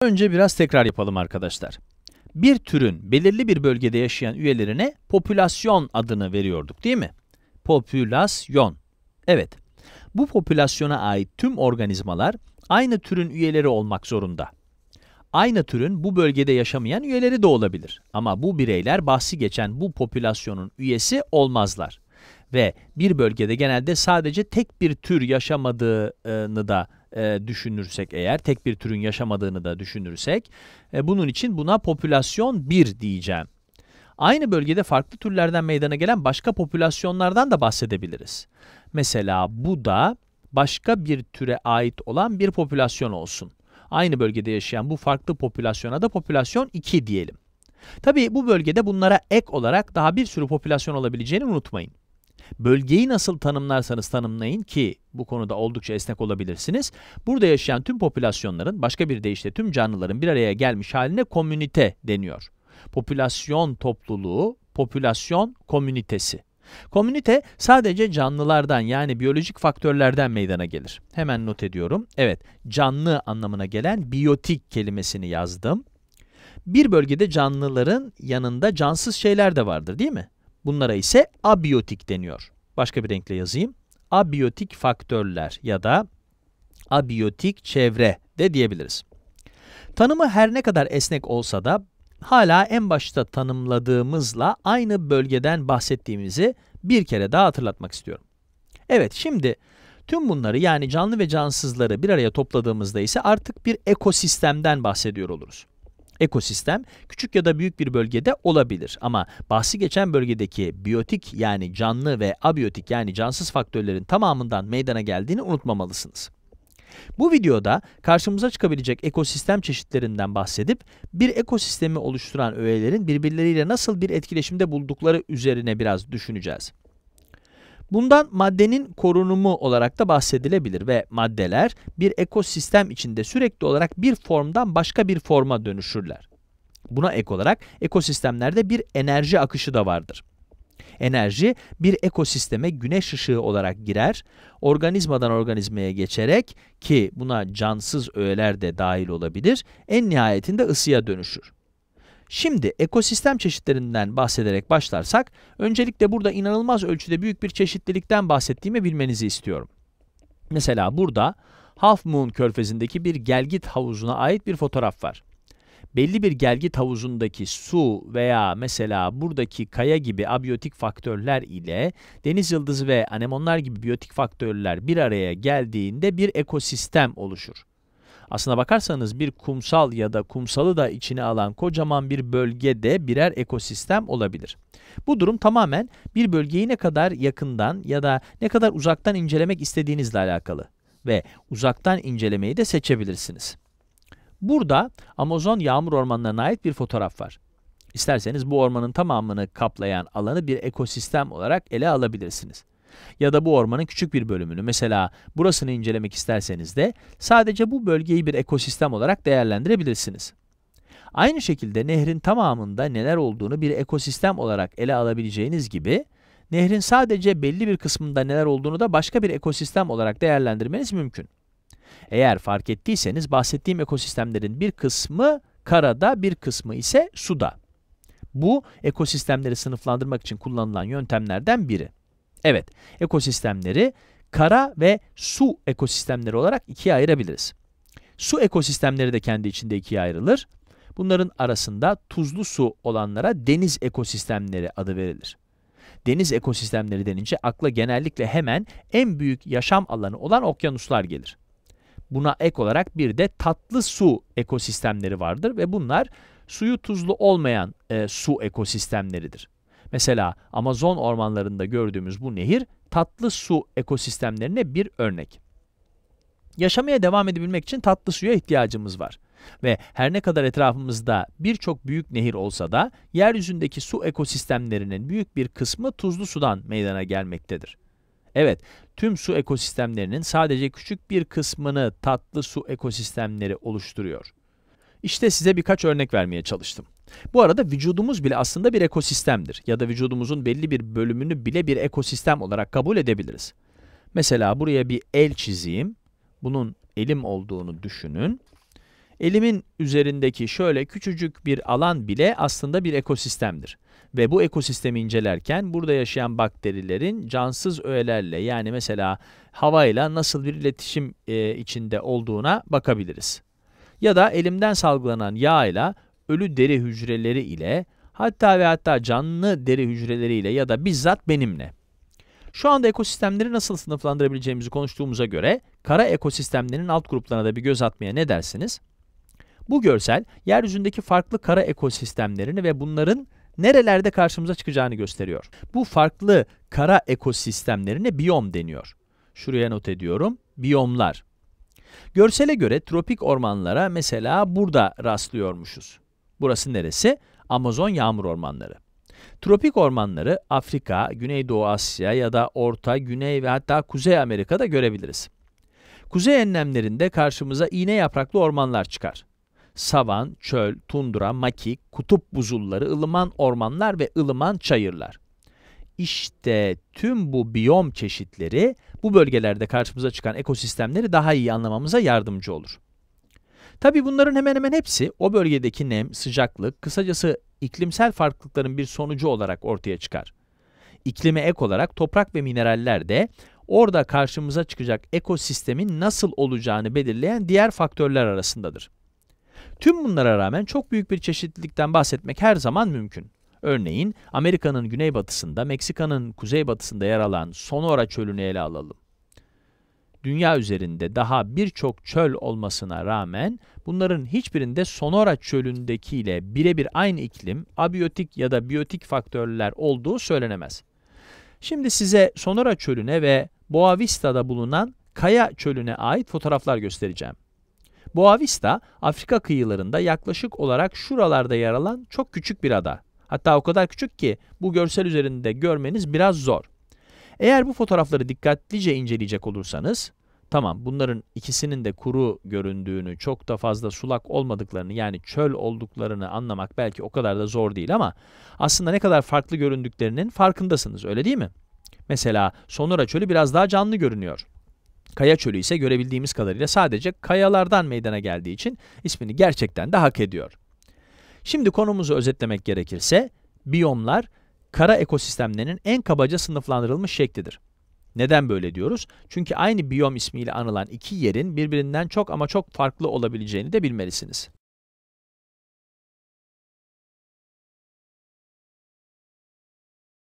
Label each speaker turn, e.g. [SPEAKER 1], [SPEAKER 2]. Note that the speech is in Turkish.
[SPEAKER 1] Önce biraz tekrar yapalım arkadaşlar. Bir türün belirli bir bölgede yaşayan üyelerine popülasyon adını veriyorduk değil mi? Popülasyon. Evet. Bu popülasyona ait tüm organizmalar aynı türün üyeleri olmak zorunda. Aynı türün bu bölgede yaşamayan üyeleri de olabilir. Ama bu bireyler bahsi geçen bu popülasyonun üyesi olmazlar. Ve bir bölgede genelde sadece tek bir tür yaşamadığını da e, düşünürsek eğer, tek bir türün yaşamadığını da düşünürsek, e, bunun için buna popülasyon 1 diyeceğim. Aynı bölgede farklı türlerden meydana gelen başka popülasyonlardan da bahsedebiliriz. Mesela bu da başka bir türe ait olan bir popülasyon olsun. Aynı bölgede yaşayan bu farklı popülasyona da popülasyon 2 diyelim. Tabii bu bölgede bunlara ek olarak daha bir sürü popülasyon olabileceğini unutmayın. Bölgeyi nasıl tanımlarsanız tanımlayın ki bu konuda oldukça esnek olabilirsiniz. Burada yaşayan tüm popülasyonların, başka bir deyişle tüm canlıların bir araya gelmiş haline komünite deniyor. Popülasyon topluluğu, popülasyon komünitesi. Komünite sadece canlılardan yani biyolojik faktörlerden meydana gelir. Hemen not ediyorum. Evet, canlı anlamına gelen biyotik kelimesini yazdım. Bir bölgede canlıların yanında cansız şeyler de vardır değil mi? Bunlara ise abiyotik deniyor. Başka bir renkle yazayım. Abiyotik faktörler ya da abiyotik çevre de diyebiliriz. Tanımı her ne kadar esnek olsa da hala en başta tanımladığımızla aynı bölgeden bahsettiğimizi bir kere daha hatırlatmak istiyorum. Evet, şimdi tüm bunları yani canlı ve cansızları bir araya topladığımızda ise artık bir ekosistemden bahsediyor oluruz. Ekosistem küçük ya da büyük bir bölgede olabilir ama bahsi geçen bölgedeki biyotik yani canlı ve abiyotik yani cansız faktörlerin tamamından meydana geldiğini unutmamalısınız. Bu videoda karşımıza çıkabilecek ekosistem çeşitlerinden bahsedip bir ekosistemi oluşturan öğelerin birbirleriyle nasıl bir etkileşimde buldukları üzerine biraz düşüneceğiz. Bundan maddenin korunumu olarak da bahsedilebilir ve maddeler bir ekosistem içinde sürekli olarak bir formdan başka bir forma dönüşürler. Buna ek olarak ekosistemlerde bir enerji akışı da vardır. Enerji bir ekosisteme güneş ışığı olarak girer, organizmadan organizmaya geçerek ki buna cansız öğeler de dahil olabilir, en nihayetinde ısıya dönüşür. Şimdi ekosistem çeşitlerinden bahsederek başlarsak, öncelikle burada inanılmaz ölçüde büyük bir çeşitlilikten bahsettiğimi bilmenizi istiyorum. Mesela burada Half Moon körfezindeki bir gelgit havuzuna ait bir fotoğraf var. Belli bir gelgit havuzundaki su veya mesela buradaki kaya gibi abiyotik faktörler ile deniz yıldızı ve anemonlar gibi biyotik faktörler bir araya geldiğinde bir ekosistem oluşur. Aslına bakarsanız bir kumsal ya da kumsalı da içine alan kocaman bir bölgede birer ekosistem olabilir. Bu durum tamamen bir bölgeyi ne kadar yakından ya da ne kadar uzaktan incelemek istediğinizle alakalı ve uzaktan incelemeyi de seçebilirsiniz. Burada Amazon yağmur ormanlarına ait bir fotoğraf var. İsterseniz bu ormanın tamamını kaplayan alanı bir ekosistem olarak ele alabilirsiniz. Ya da bu ormanın küçük bir bölümünü, mesela burasını incelemek isterseniz de sadece bu bölgeyi bir ekosistem olarak değerlendirebilirsiniz. Aynı şekilde nehrin tamamında neler olduğunu bir ekosistem olarak ele alabileceğiniz gibi, nehrin sadece belli bir kısmında neler olduğunu da başka bir ekosistem olarak değerlendirmeniz mümkün. Eğer fark ettiyseniz bahsettiğim ekosistemlerin bir kısmı karada, bir kısmı ise suda. Bu ekosistemleri sınıflandırmak için kullanılan yöntemlerden biri. Evet, ekosistemleri kara ve su ekosistemleri olarak ikiye ayırabiliriz. Su ekosistemleri de kendi içinde ikiye ayrılır. Bunların arasında tuzlu su olanlara deniz ekosistemleri adı verilir. Deniz ekosistemleri denince akla genellikle hemen en büyük yaşam alanı olan okyanuslar gelir. Buna ek olarak bir de tatlı su ekosistemleri vardır ve bunlar suyu tuzlu olmayan e, su ekosistemleridir. Mesela Amazon ormanlarında gördüğümüz bu nehir tatlı su ekosistemlerine bir örnek. Yaşamaya devam edebilmek için tatlı suya ihtiyacımız var. Ve her ne kadar etrafımızda birçok büyük nehir olsa da yeryüzündeki su ekosistemlerinin büyük bir kısmı tuzlu sudan meydana gelmektedir. Evet, tüm su ekosistemlerinin sadece küçük bir kısmını tatlı su ekosistemleri oluşturuyor. İşte size birkaç örnek vermeye çalıştım. Bu arada vücudumuz bile aslında bir ekosistemdir ya da vücudumuzun belli bir bölümünü bile bir ekosistem olarak kabul edebiliriz. Mesela buraya bir el çizeyim. Bunun elim olduğunu düşünün. Elimin üzerindeki şöyle küçücük bir alan bile aslında bir ekosistemdir. Ve bu ekosistemi incelerken burada yaşayan bakterilerin cansız öğelerle yani mesela havayla nasıl bir iletişim e, içinde olduğuna bakabiliriz. Ya da elimden salgılanan yağ ile ölü deri hücreleri ile hatta ve hatta canlı deri hücreleri ile ya da bizzat benimle. Şu anda ekosistemleri nasıl sınıflandırabileceğimizi konuştuğumuza göre kara ekosistemlerin alt gruplarına da bir göz atmaya ne dersiniz? Bu görsel, yeryüzündeki farklı kara ekosistemlerini ve bunların nerelerde karşımıza çıkacağını gösteriyor. Bu farklı kara ekosistemlerine biyom deniyor. Şuraya not ediyorum, biyomlar. Görsele göre tropik ormanlara mesela burada rastlıyormuşuz. Burası neresi? Amazon yağmur ormanları. Tropik ormanları Afrika, Güneydoğu Asya ya da Orta, Güney ve hatta Kuzey Amerika'da görebiliriz. Kuzey enlemlerinde karşımıza iğne yapraklı ormanlar çıkar savan, çöl, tundra, maki, kutup buzulları, ılıman ormanlar ve ılıman çayırlar. İşte tüm bu biyom çeşitleri bu bölgelerde karşımıza çıkan ekosistemleri daha iyi anlamamıza yardımcı olur. Tabi bunların hemen hemen hepsi o bölgedeki nem, sıcaklık, kısacası iklimsel farklılıkların bir sonucu olarak ortaya çıkar. İklime ek olarak toprak ve mineraller de orada karşımıza çıkacak ekosistemin nasıl olacağını belirleyen diğer faktörler arasındadır. Tüm bunlara rağmen çok büyük bir çeşitlilikten bahsetmek her zaman mümkün. Örneğin Amerika'nın güneybatısında, Meksika'nın kuzeybatısında yer alan Sonora çölünü ele alalım. Dünya üzerinde daha birçok çöl olmasına rağmen bunların hiçbirinde Sonora çölündekiyle birebir aynı iklim, abiyotik ya da biyotik faktörler olduğu söylenemez. Şimdi size Sonora çölüne ve Boa Vista'da bulunan Kaya çölüne ait fotoğraflar göstereceğim. Boa Vista, Afrika kıyılarında yaklaşık olarak şuralarda yer alan çok küçük bir ada. Hatta o kadar küçük ki bu görsel üzerinde görmeniz biraz zor. Eğer bu fotoğrafları dikkatlice inceleyecek olursanız, tamam bunların ikisinin de kuru göründüğünü, çok da fazla sulak olmadıklarını yani çöl olduklarını anlamak belki o kadar da zor değil ama aslında ne kadar farklı göründüklerinin farkındasınız öyle değil mi? Mesela Sonora çölü biraz daha canlı görünüyor. Kaya çölü ise görebildiğimiz kadarıyla sadece kayalardan meydana geldiği için ismini gerçekten de hak ediyor. Şimdi konumuzu özetlemek gerekirse, biyomlar, kara ekosistemlerinin en kabaca sınıflandırılmış şeklidir. Neden böyle diyoruz? Çünkü aynı biyom ismiyle anılan iki yerin birbirinden çok ama çok farklı olabileceğini de bilmelisiniz.